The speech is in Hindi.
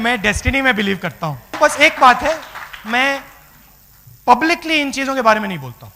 मैं डेस्टिनी में बिलीव करता हूँ। बस एक बात है, मैं पब्लिकली इन चीज़ों के बारे में नहीं बोलता हूँ।